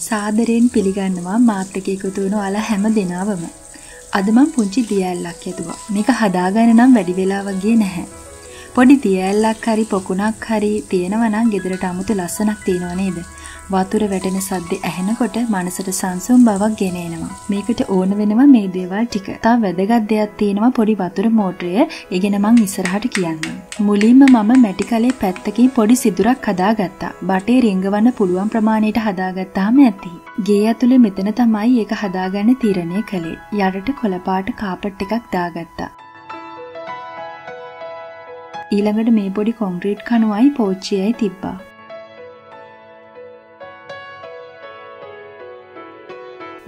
සාදරයෙන් පිළිගන්නවා මාත් එක්ක එකතු වුණු ඔයාලා හැම දෙනාවම. අද මම පුංචි දියැලක් යදුවා. මේක හදාගන්න නම් වැඩි වෙලාවක් ගියේ නැහැ. පොඩි දියැලක් හරි පොකුණක් හරි තියෙනවා නම් ගෙදරට 아무තු ලස්සනක් තියෙනව නේද? වතුර වැටෙන සද්ද ඇහෙනකොට මනසට සංසුම් බවක් ගෙන එනවා. මේකට ඕන වෙනවා මේ දේවල් ටික. තව වැදගත් දෙයක් තියෙනවා පොඩි වතුර මෝටරය. ඒ ගැන මං ඉස්සරහට කියන්නම්. මුලින්ම මම මැටි කලේ පැත්තකින් පොඩි සිදුරක් හදාගත්තා. බටේ රිංගවන්න පුළුවන් ප්‍රමාණයට හදාගත්තාම ඇති. ගේ ඇතුලේ මෙතන තමයි ඒක හදාගන්න තීරණය කළේ. යටට කොළපාට කාපට් එකක් දාගත්තා. ඊළඟට මේ පොඩි කොන්ක්‍රීට් කණුවයි පෝච්චියයි තිබ්බා.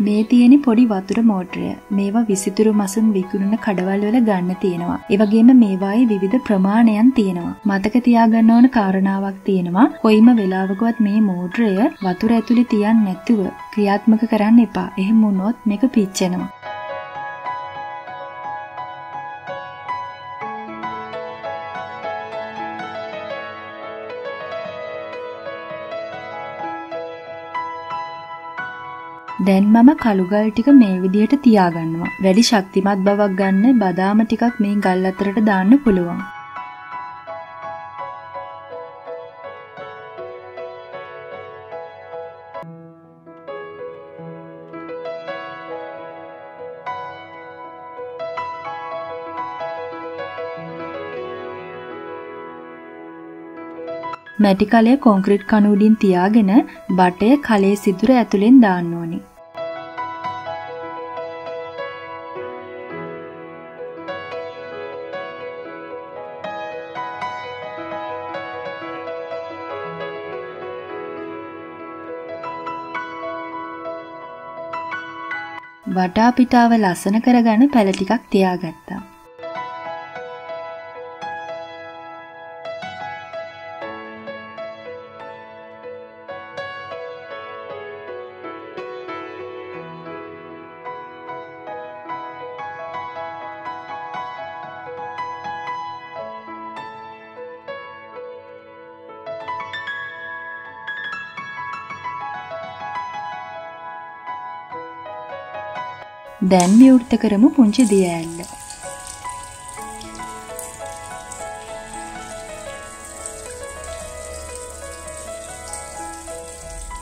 මේ තියෙන පොඩි වතුර මෝටරය. මේවා විසිතුරු මසුන් විකුණන කඩවල් වල ගන්න තියෙනවා. ඒ වගේම මේවායේ විවිධ ප්‍රමාණයන් තියෙනවා. මතක තියාගන්න ඕන කාරණාවක් තියෙනවා. කොයිම වෙලාවකවත් මේ මෝටරය වතුර ඇතුලේ තියන්නේ නැතුව ක්‍රියාත්මක කරන්න එපා. එහෙම වුණොත් මේක පිච්චෙනවා. දැන් මම කළුගල් ටික මේ විදිහට තියාගන්නවා. වැඩි ශක්තිමත් බවක් ගන්න බදාම ටිකක් මේ ගල් අතරට දාන්න පුළුවන්. මැටි කලය කොන්ක්‍රීට් කණු උඩින් තියාගෙන බටය කලේ සිදුර ඇතුලෙන් දාන්න ඕනේ. වටා පිටාව ලස්සන කරගන්න පැල ටිකක් තියාගත්තා. දැන් විවෘත කරමු පුංචි දිය ඇල්ල.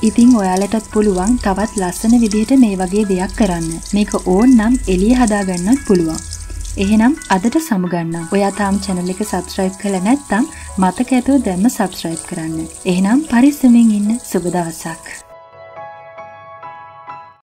ඉතින් ඔයාලටත් පුළුවන් තවත් ලස්සන විදිහට මේ වගේ දෙයක් කරන්න. මේක ඕන් නම් එළිය හදාගන්නත් පුළුවන්. එහෙනම් අදට සමුගන්නම්. ඔයා තාම channel එක subscribe කරලා නැත්නම් මතක ඇතුව දැම්ම subscribe කරන්න. එහෙනම් පරිස්සමෙන් ඉන්න සුබ දවසක්.